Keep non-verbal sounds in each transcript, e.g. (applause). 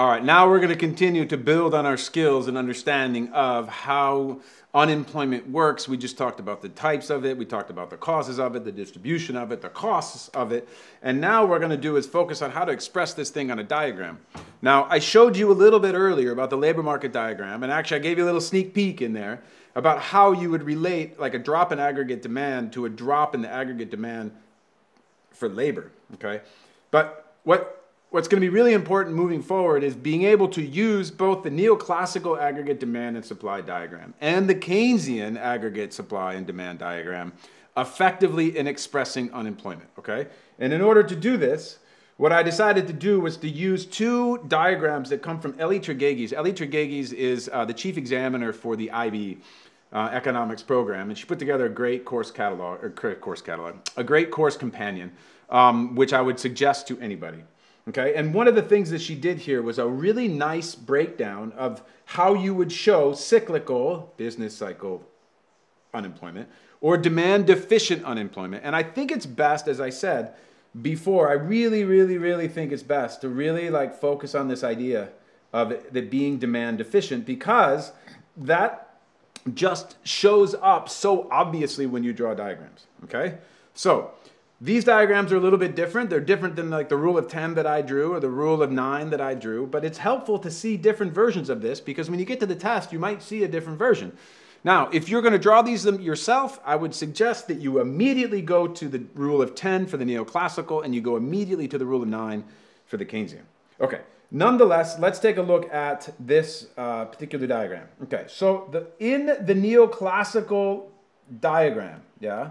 All right, now we're going to continue to build on our skills and understanding of how unemployment works. We just talked about the types of it, we talked about the causes of it, the distribution of it, the costs of it, and now what we're going to do is focus on how to express this thing on a diagram. Now, I showed you a little bit earlier about the labor market diagram, and actually I gave you a little sneak peek in there about how you would relate like a drop in aggregate demand to a drop in the aggregate demand for labor, okay? But what what's going to be really important moving forward is being able to use both the neoclassical aggregate demand and supply diagram and the Keynesian aggregate supply and demand diagram effectively in expressing unemployment, okay? And in order to do this, what I decided to do was to use two diagrams that come from Ellie Tragakes. Ellie Tragakes is uh, the chief examiner for the IB uh, economics program, and she put together a great course catalog, or course catalog, a great course companion, um, which I would suggest to anybody. Okay, and one of the things that she did here was a really nice breakdown of how you would show cyclical business cycle unemployment or demand deficient unemployment. And I think it's best, as I said before, I really, really, really think it's best to really like focus on this idea of it being demand deficient because that just shows up so obviously when you draw diagrams. Okay, so these diagrams are a little bit different. They're different than like the rule of 10 that I drew or the rule of 9 that I drew, but it's helpful to see different versions of this because when you get to the test, you might see a different version. Now, if you're going to draw these yourself, I would suggest that you immediately go to the rule of 10 for the neoclassical and you go immediately to the rule of 9 for the Keynesian. Okay, nonetheless, let's take a look at this uh, particular diagram. Okay, so the, in the neoclassical diagram, yeah,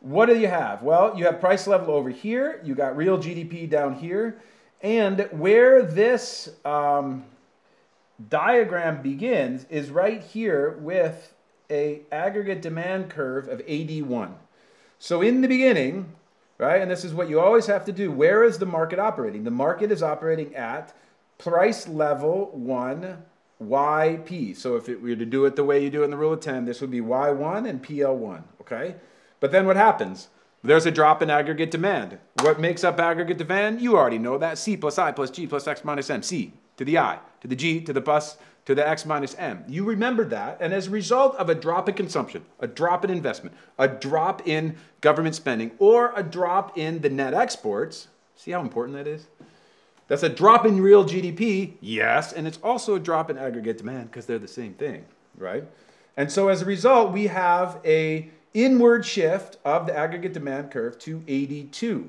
what do you have? Well, you have price level over here, you got real GDP down here, and where this um, diagram begins is right here with a aggregate demand curve of AD1. So in the beginning, right, and this is what you always have to do, where is the market operating? The market is operating at price level 1 YP. So if it were to do it the way you do it in the rule of 10, this would be Y1 and PL1, okay? But then what happens? There's a drop in aggregate demand. What makes up aggregate demand? You already know that. C plus I plus G plus X minus M. C to the I, to the G, to the plus, to the X minus M. You remember that. And as a result of a drop in consumption, a drop in investment, a drop in government spending, or a drop in the net exports, see how important that is? That's a drop in real GDP, yes, and it's also a drop in aggregate demand because they're the same thing, right? And so as a result, we have a inward shift of the aggregate demand curve to AD2.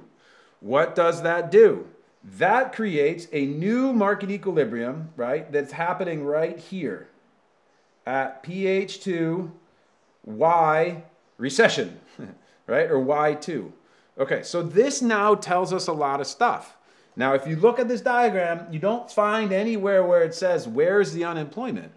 What does that do? That creates a new market equilibrium, right, that's happening right here at PH2 Y recession, (laughs) right, or Y2. Okay, so this now tells us a lot of stuff. Now, if you look at this diagram, you don't find anywhere where it says, where's the unemployment?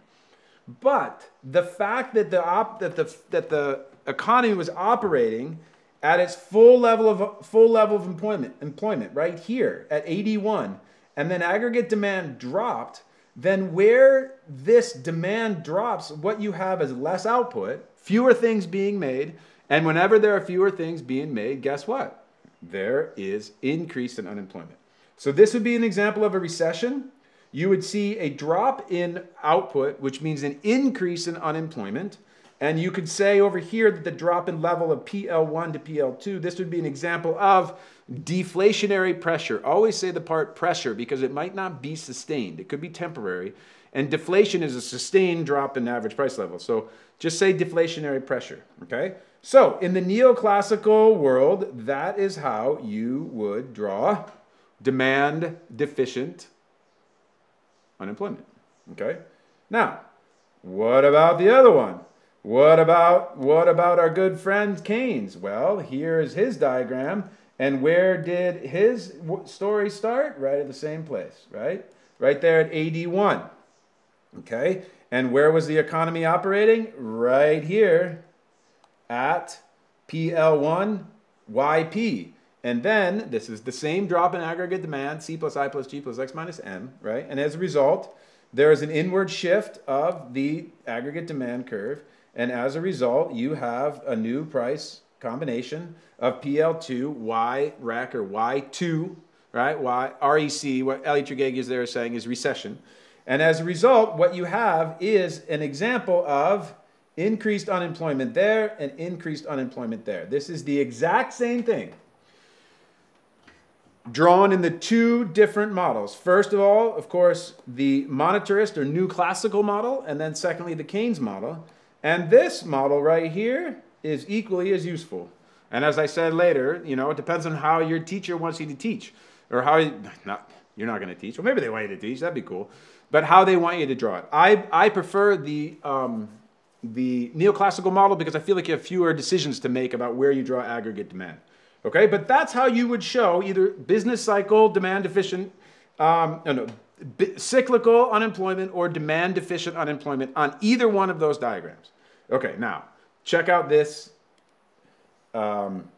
But the fact that the, op, that the, that the economy was operating at its full level of full level of employment employment right here at AD1 and then aggregate demand dropped. Then where this demand drops what you have is less output fewer things being made. And whenever there are fewer things being made guess what? There is increase in unemployment. So this would be an example of a recession. You would see a drop in output which means an increase in unemployment and you could say over here that the drop in level of PL1 to PL2, this would be an example of deflationary pressure. Always say the part pressure because it might not be sustained. It could be temporary. And deflation is a sustained drop in average price level. So just say deflationary pressure, okay? So in the neoclassical world, that is how you would draw demand deficient unemployment, okay? Now, what about the other one? What about what about our good friend Keynes? Well, here's his diagram. And where did his story start? Right at the same place, right? Right there at AD1. Okay? And where was the economy operating? Right here at PL1 YP. And then this is the same drop in aggregate demand, C plus I plus G plus X minus M, right? And as a result, there is an inward shift of the aggregate demand curve. And as a result, you have a new price combination of PL2, Y rec or Y2, right? Y, REC, what Elliot Eli is there saying is recession. And as a result, what you have is an example of increased unemployment there and increased unemployment there. This is the exact same thing drawn in the two different models. First of all, of course, the monetarist or new classical model, and then secondly, the Keynes model. And this model right here is equally as useful. And as I said later, you know, it depends on how your teacher wants you to teach, or how you, not you're not going to teach, or maybe they want you to teach. That'd be cool, but how they want you to draw it. I I prefer the um, the neoclassical model because I feel like you have fewer decisions to make about where you draw aggregate demand. Okay, but that's how you would show either business cycle demand deficient, um, no, no, cyclical unemployment or demand deficient unemployment on either one of those diagrams. Okay, now check out this um,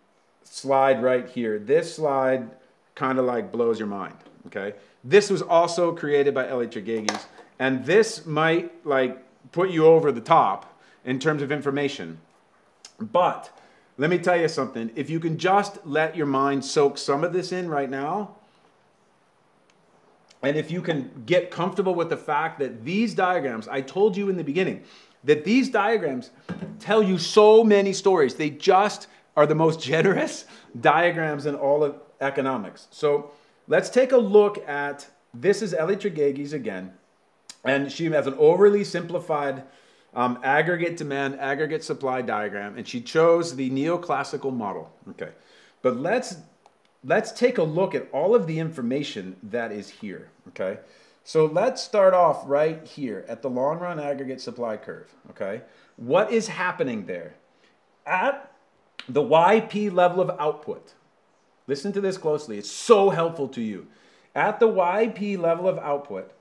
slide right here. This slide kind of like blows your mind. Okay, this was also created by Eli Tragakes, and this might like put you over the top in terms of information, but let me tell you something. If you can just let your mind soak some of this in right now, and if you can get comfortable with the fact that these diagrams, I told you in the beginning, that these diagrams tell you so many stories. They just are the most (laughs) generous diagrams in all of economics. So let's take a look at this is Eli Tragakes again. And she has an overly simplified um, aggregate demand, aggregate supply diagram, and she chose the neoclassical model. Okay, but let's let's take a look at all of the information that is here. Okay, so let's start off right here at the long run aggregate supply curve. Okay, what is happening there at the YP level of output? Listen to this closely. It's so helpful to you. At the YP level of output,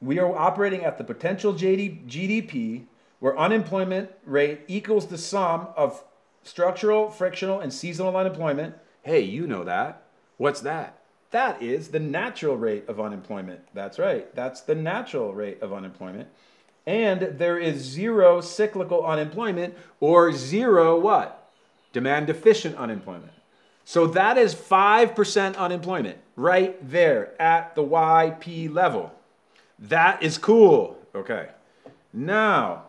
we are operating at the potential GDP where unemployment rate equals the sum of structural, frictional, and seasonal unemployment. Hey, you know that. What's that? That is the natural rate of unemployment. That's right. That's the natural rate of unemployment. And there is zero cyclical unemployment or zero what? Demand deficient unemployment. So that is 5% unemployment right there at the YP level. That is cool. Okay. Now,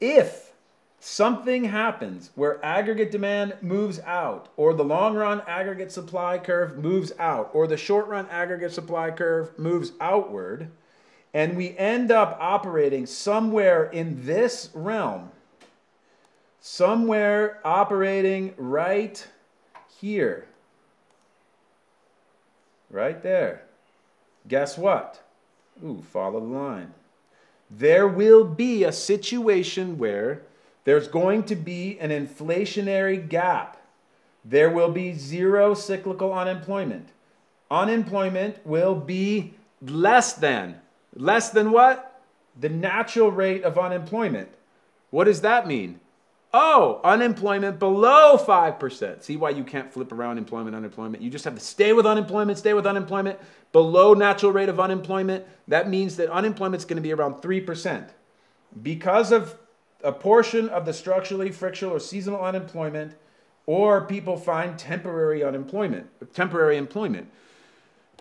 if something happens where aggregate demand moves out, or the long run aggregate supply curve moves out, or the short run aggregate supply curve moves outward, and we end up operating somewhere in this realm, somewhere operating right here, right there. Guess what? Ooh, follow the line there will be a situation where there's going to be an inflationary gap. There will be zero cyclical unemployment. Unemployment will be less than. Less than what? The natural rate of unemployment. What does that mean? Oh, unemployment below 5%. See why you can't flip around employment, unemployment. You just have to stay with unemployment, stay with unemployment. Below natural rate of unemployment, that means that unemployment is going to be around 3%. Because of a portion of the structurally frictional or seasonal unemployment, or people find temporary unemployment, temporary employment.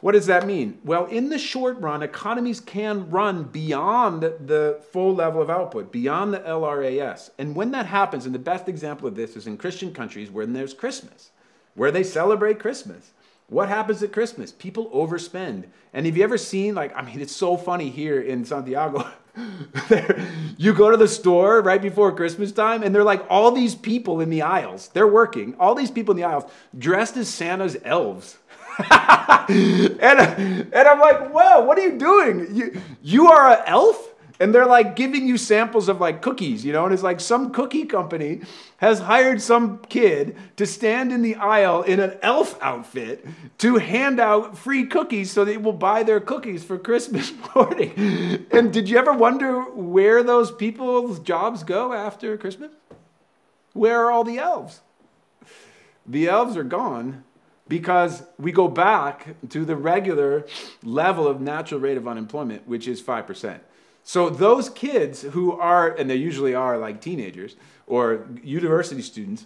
What does that mean? Well, in the short run, economies can run beyond the full level of output, beyond the LRAS. And when that happens, and the best example of this is in Christian countries when there's Christmas, where they celebrate Christmas. What happens at Christmas? People overspend. And have you ever seen, like, I mean, it's so funny here in Santiago. (laughs) you go to the store right before Christmas time, and they're like all these people in the aisles. They're working, all these people in the aisles dressed as Santa's elves. (laughs) and, and I'm like, whoa, what are you doing? You, you are an elf? And they're like giving you samples of like cookies, you know? And it's like some cookie company has hired some kid to stand in the aisle in an elf outfit to hand out free cookies so they will buy their cookies for Christmas (laughs) morning. And did you ever wonder where those people's jobs go after Christmas? Where are all the elves? The elves are gone because we go back to the regular level of natural rate of unemployment, which is 5%. So those kids who are, and they usually are like teenagers or university students,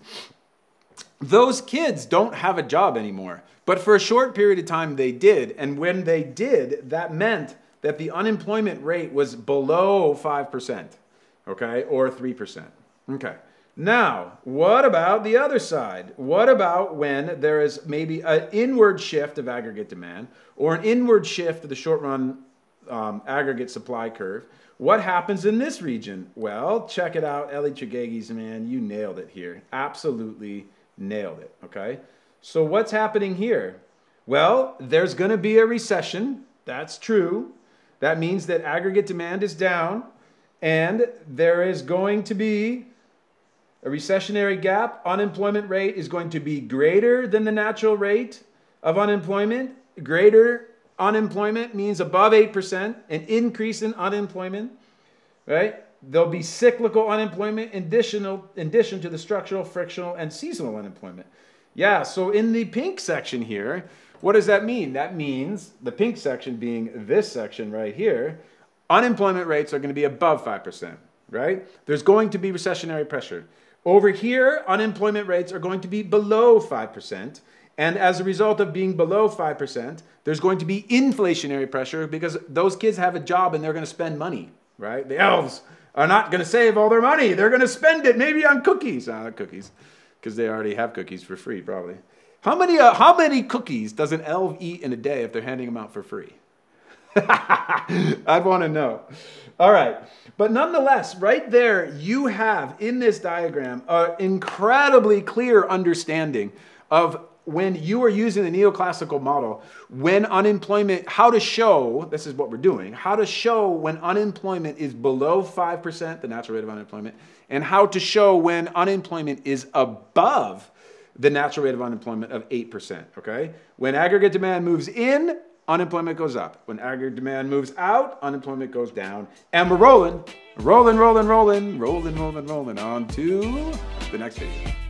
those kids don't have a job anymore But for a short period of time, they did. And when they did, that meant that the unemployment rate was below 5%, okay, or 3%. Okay. Now, what about the other side? What about when there is maybe an inward shift of aggregate demand or an inward shift of the short run um, aggregate supply curve? What happens in this region? Well, check it out. Eli Tragakes, man, you nailed it here. Absolutely nailed it, okay? So what's happening here? Well, there's going to be a recession. That's true. That means that aggregate demand is down and there is going to be a recessionary gap. Unemployment rate is going to be greater than the natural rate of unemployment. Greater unemployment means above 8%, an increase in unemployment, right? There'll be cyclical unemployment additional, in addition to the structural, frictional, and seasonal unemployment. Yeah, so in the pink section here, what does that mean? That means the pink section being this section right here, unemployment rates are going to be above 5%, right? There's going to be recessionary pressure. Over here, unemployment rates are going to be below 5%. And as a result of being below 5%, there's going to be inflationary pressure because those kids have a job and they're going to spend money, right? The elves are not going to save all their money. They're going to spend it maybe on cookies. Uh, cookies, because they already have cookies for free, probably. How many, uh, how many cookies does an elf eat in a day if they're handing them out for free? (laughs) I'd want to know. All right. But nonetheless, right there, you have in this diagram an incredibly clear understanding of when you are using the neoclassical model, when unemployment, how to show, this is what we're doing, how to show when unemployment is below 5%, the natural rate of unemployment, and how to show when unemployment is above the natural rate of unemployment of 8%, okay? When aggregate demand moves in, unemployment goes up. When aggregate demand moves out, unemployment goes down. And we're rolling, rolling, rolling, rolling, rolling, rolling, rolling on to the next video.